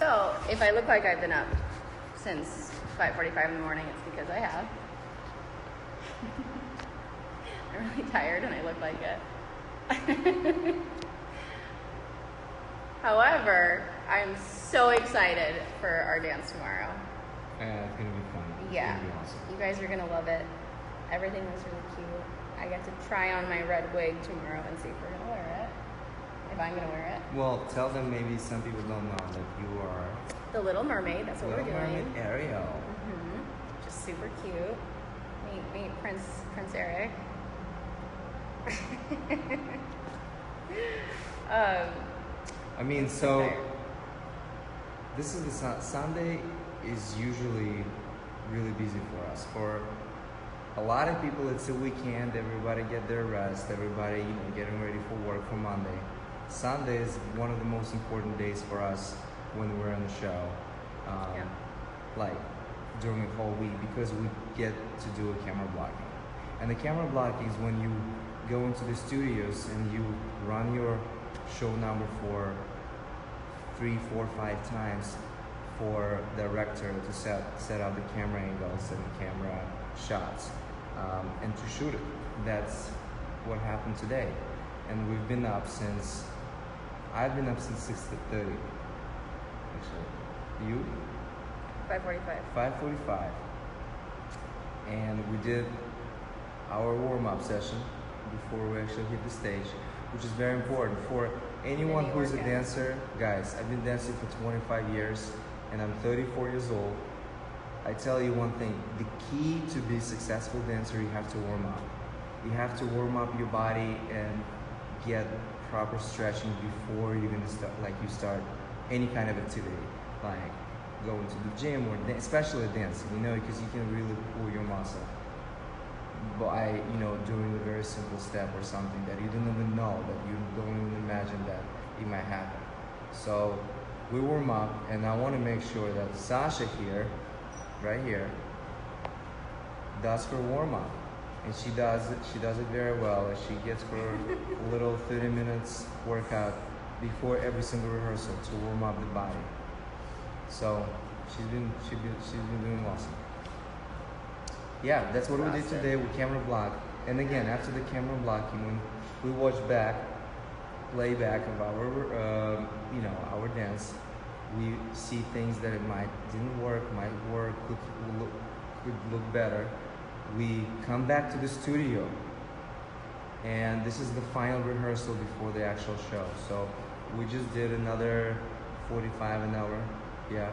So, if I look like I've been up since 5:45 in the morning, it's because I have. I'm really tired and I look like it. However, I'm so excited for our dance tomorrow. Yeah, it's gonna be fun. It's Yeah, be awesome. you guys are gonna love it. Everything was really cute. I get to try on my red wig tomorrow and see if we're gonna wear it. If I'm gonna wear it. Well, tell them maybe some people don't know that you are The Little Mermaid. That's what Little we're doing. Mermaid Ariel. hmm Just super cute. Meet meet Prince Prince Eric. um, I mean, so tired. this is the Sun- Sunday is usually really busy for us. For a lot of people, it's a weekend. Everybody get their rest. Everybody, you know, getting ready for work for Monday. Sunday is one of the most important days for us when we're on the show. Um, Yeah. Like during the whole week because we get to do a camera blocking. And the camera blocking is when you go into the studios and you run your show number for three, four, five times for the director to set set up the camera angles and the camera shots um, and to shoot it. That's what happened today, and we've been up since I've been up since six thirty. Actually, you 5:45. five forty-five, and we did our warm-up session before we actually hit the stage, which is very important for anyone Any who's a dancer. Guys, I've been dancing for 25 years, and I'm 34 years old. I tell you one thing: the key to be a successful dancer, you have to warm up. You have to warm up your body and get proper stretching before you're gonna start, like you start any kind of activity, like going to the gym or especially dancing. You know, because you can really pull your muscle by you know doing a very simple step or something that you don't even know that you don't even imagine that it might happen. So we warm up, and I want to make sure that Sasha here, right here, does her warm up, and she does it. She does it very well. and She gets her little 30 minutes workout before every single rehearsal to warm up the body. So she's been she been she's been doing awesome. Yeah, that's what we did today with camera block. And again, after the camera blocking, when we watch back, playback of our, uh, you know, our dance, we see things that it might didn't work, might work, could look, could look better. We come back to the studio, and this is the final rehearsal before the actual show. So we just did another 45 an hour, yeah,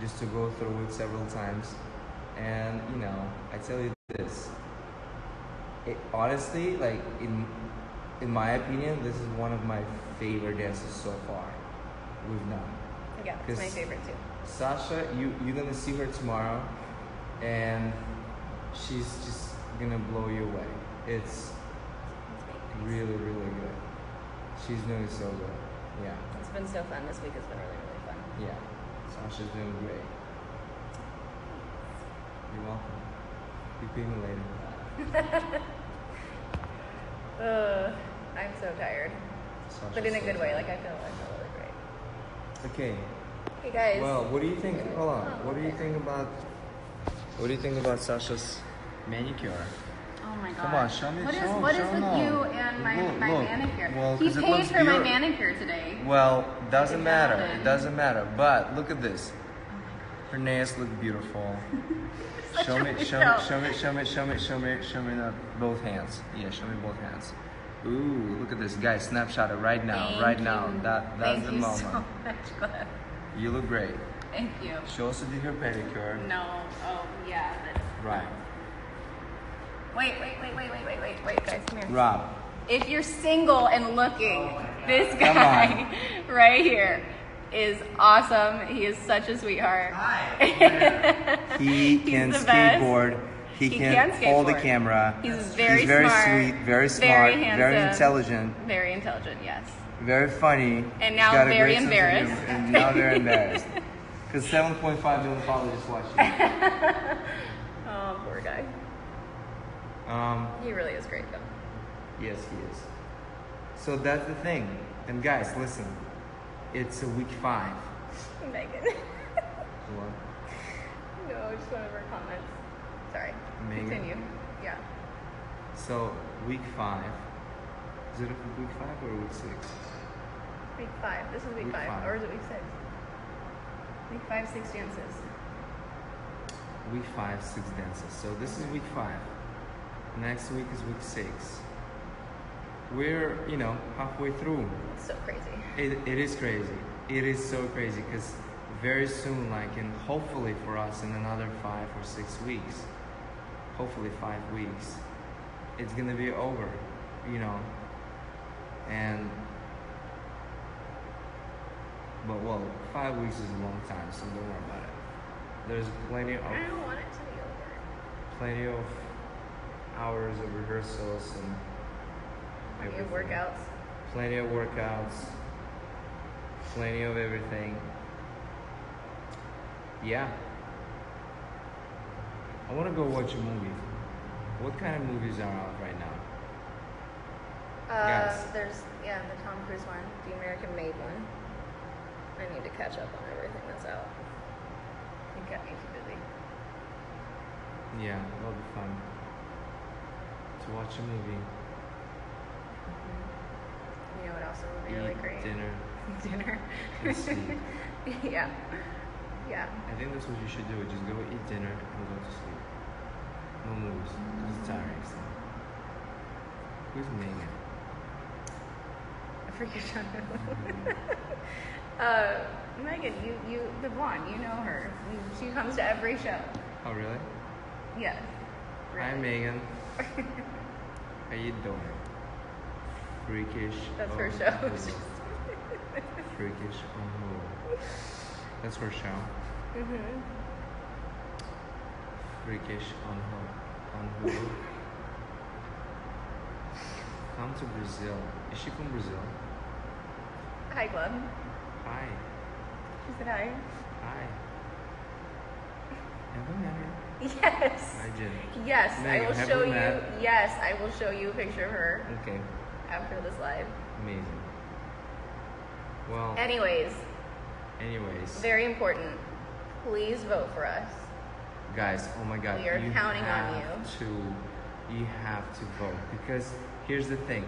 just to go through it several times. And you know, I tell you this, it, honestly, like in in my opinion, this is one of my favorite dances so far we've done. Yeah, it's my favorite too. Sasha, you you're gonna see her tomorrow, and she's just gonna blow you away. It's really really good. She's doing so good. Yeah, It's been so fun. This week has been really, really fun. yeah. Sasha's doing great. You're welcome. Be pay me later. Ugh, I'm so tired, Sasha's but in a so good way. Like I feel, I feel really great. Okay. Hey guys. Well, what do you think? Hold on. Oh, What do you okay. think about? What do you think about Sasha's manicure? Oh my god. Come on, show me- What is show- what is show with them. you and my, Look, my look. manicure? Well, he it paid for my manicure today. Well, doesn't Like matter. a It doesn't matter. But look at this. Her nails look beautiful. Show me, show me, show me, show me, show me, show me, show me the, both hands. Yeah, show me both hands. Ooh, look at this, guys! Snapshot it right now, Thank right now. That that's Thank the you moment. so much, Cliff. You look great. Thank you. She also did your pedicure. No. Oh, yeah. Right. Wait, wait, wait, wait, wait, wait, wait, wait, guys, come here. Rob. If you're single and looking, oh this guy right here is awesome. He is such a sweetheart. Hi. he can skateboard. Best. He, he can, can hold the camera. He's very, He's very smart, sweet, very smart, very, handsome, very intelligent. Very intelligent, yes. Very funny. And now very embarrassed. And now they're embarrassed. Because 7.5 million followers just watched you. Oh, poor guy. Um, He really is great though. yes, he is. So that's the thing. And guys, listen. It's a week five. Megan. What? no, just one of her comments. Sorry. Megan? Continue. Yeah. So week five. Is it week five or week six? Week five. This is week, Week five. five. Or is it week six? Week five, six dances. Week five, six dances. So this is week five. Next week is week six. We're, you know, halfway through. It's so crazy. It, it is crazy. It is so crazy because very soon, like, and hopefully for us in another five or six weeks, hopefully five weeks, it's gonna be over, you know. And, but well, five weeks is a long time, so don't worry about it. There's plenty of I don't want it to be over. plenty of hours of rehearsals and Plenty of workouts. plenty of workouts, plenty of everything. Yeah. I want to go watch a movie. What kind of movies are out right now? Uh, Yes. There's, yeah, the Tom Cruise one, the American Made one. I need to catch up on everything that's out. You got me too busy. Yeah, it'll be fun. To watch a movie, mm-hmm. You know what else would be really great? dinner, Dinner. sleep. yeah. Yeah. I think that's what you should do. Just go eat dinner and go to sleep. No movies. 'cause It's tiring. Mm-hmm. So. Who's Megan? I forget. uh, Megan, you, you, the blonde, you know her. She comes to every show. Oh, really? Yes. Hi, Really. Megan. How you doing? Freakish. That's her show. Freakish on Hulu. That's her show. hmm Freakish on Hulu. On Hulu. Come to Brazil. Is she from Brazil? Hi, Club. Hi. She said hi. Hi. Have I met her? Yes. I did. Yes, I will show you. met? Yes, I will show you a picture of her Okay. after this live. Amazing. Well, Anyways, anyways, very important. Please vote for us. guys, oh my God, We are you counting on have to, you have to vote because here's the thing.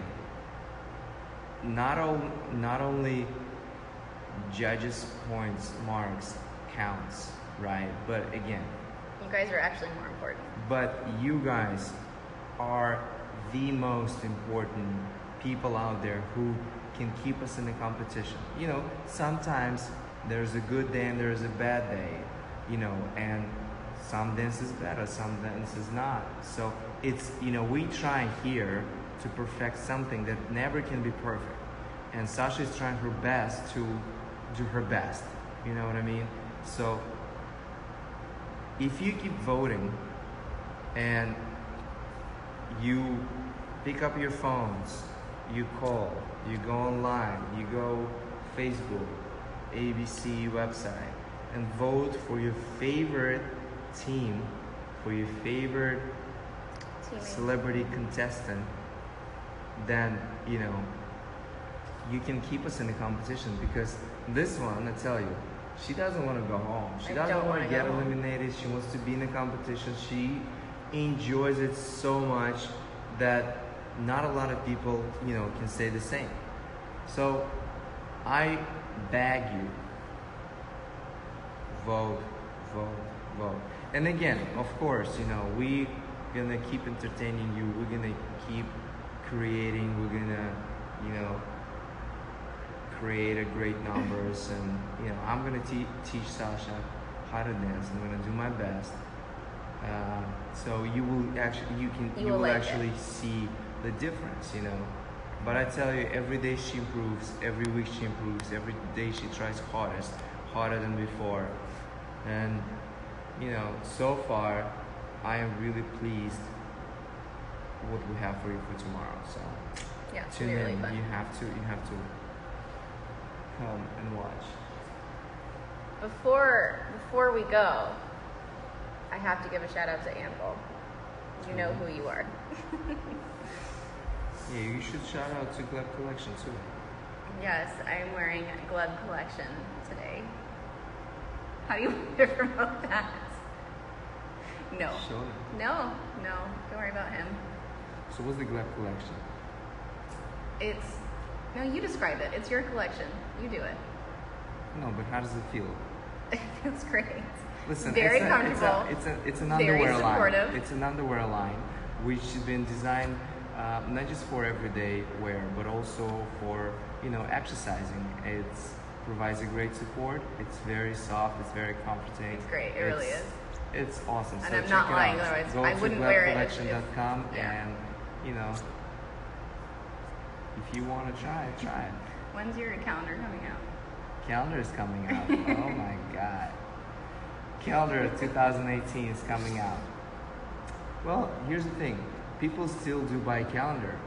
Not all, not only judges' points marks counts, right? But again, You guys are actually more important. but you guys are the most important people out there who can keep us in the competition. You know, sometimes there's a good day and there's a bad day, you know, and some dance is better, some dance is not. So it's, you know, we try here to perfect something that never can be perfect. And Sasha is trying her best to do her best. You know what I mean? So if you keep voting and you pick up your phones, you call, you go online, you go Facebook, ABC website, and vote for your favorite team, for your favorite celebrity contestant, then you know you can keep us in the competition because this one, I tell you, she doesn't want to go home. She I doesn't want wanna get eliminated. She wants to be in the competition. She enjoys it so much that not a lot of people, you know, can say the same. So I beg you, vote, vote, vote. And again, of course, you know, we gonna keep entertaining you. We're gonna keep creating. We're gonna, you know, create a great numbers. And you know, I'm gonna te- teach Sasha how to dance. I'm gonna do my best. Uh, so you will actually, you can, You you, will will, like it. actually see the difference. You know. But I tell you, every day she improves. Every week she improves. Every day she tries hardest, harder than before. And you know, so far, I am really pleased what we have for you for tomorrow. So Yeah, tune gonna be really in. fun. You have to. You have to come and watch. Before before we go, I have to give a shout out to Anvil. You know who you are. Yeah, you should shout out to Glove Collection too. Yes, I'm wearing Glove Collection today. How do you want to promote that? No. Them. No, no. Don't worry about him. So what's the Glove collection? It's no. You describe it. It's your collection. You do it. No, but how does it feel? It feels great. Listen, very it's a, comfortable. It's, a, it's, a, it's an very underwear supportive. line. It's an underwear line which has been designed uh, not just for everyday wear, but also for you know exercising. It provides a great support. It's very soft. It's very comforting. It's great. It really is. It's awesome. And so I'm not it lying, otherwise Go I wouldn't wear it if- if- yeah. and you know if you want to try it, try it. When's your calendar coming out? Calendar is coming out. oh my god. Calendar of 2018 is coming out. Well, here's the thing. People still do buy calendar.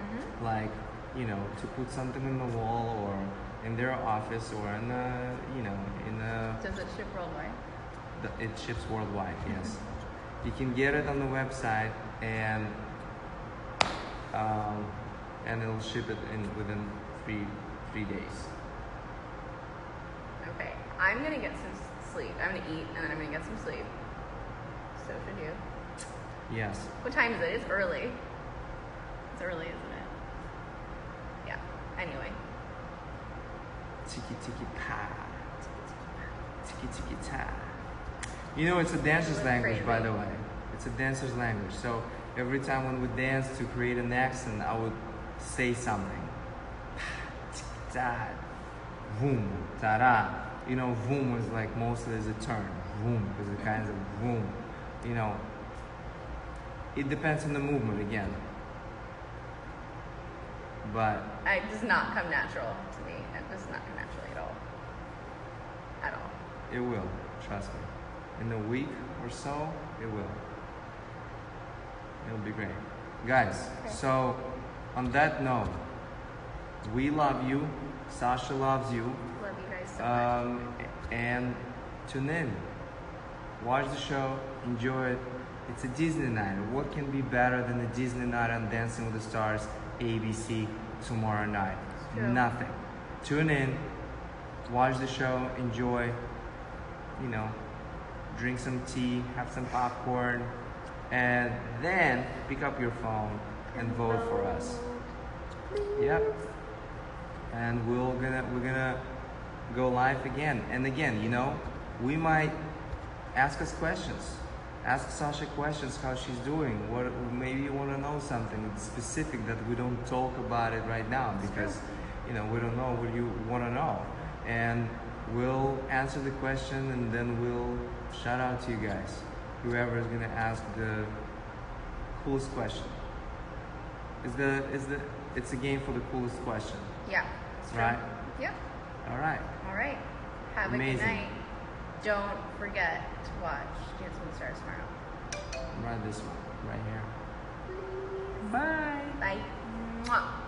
Mm-hmm. Like, you know, to put something on the wall or in their office or in a, you know, in a, Does it ship worldwide? the, it ships worldwide, yes. You can get it on the website and um, and it'll ship it in within three three days. Okay. I'm gonna get some sleep. I'm gonna eat and then I'm gonna get some sleep. So should you. Yes. What time is it? It's early. It's early, isn't it? Yeah. Anyway. Tiki tiki pa. Tiki tiki ta. You know, it's a dancer's language, by the way. It's a dancer's language. So every time when we dance to create an accent, I would say something. Pa, tiki. Boom. Ta da. You know, boom is like mostly is a turn. Boom is a kind of boom. You know, it depends on the movement again. But It does not come natural to me. It does not come naturally at all. At all. It will, trust me. In a week or so, it will. It'll be great. Guys, Okay. so on that note, we love you. Sasha loves you. Love you guys so much. Um, and tune in. Watch the show, enjoy it. It's a Disney night. What can be better than a Disney night on Dancing with the Stars, ABC, tomorrow night? Nothing. Tune in, watch the show, enjoy, you know, drink some tea, have some popcorn, and then pick up your phone and vote for us. Yep. And we're gonna we're gonna go live again and again. You know, we might ask us questions. Ask Sasha questions how she's doing. What maybe you want to know something specific that we don't talk about it right now because you know we don't know what you want to know, and we'll answer the question and then we'll shout out to you guys. Whoever is gonna ask the coolest question. Is the is the it's a game for the coolest question. Yeah. true. Right. Yep. All right. All right. Have a good night. Don't forget to watch Dancing with the Stars tomorrow. Right this one, right here. Bye. Bye. Mwah.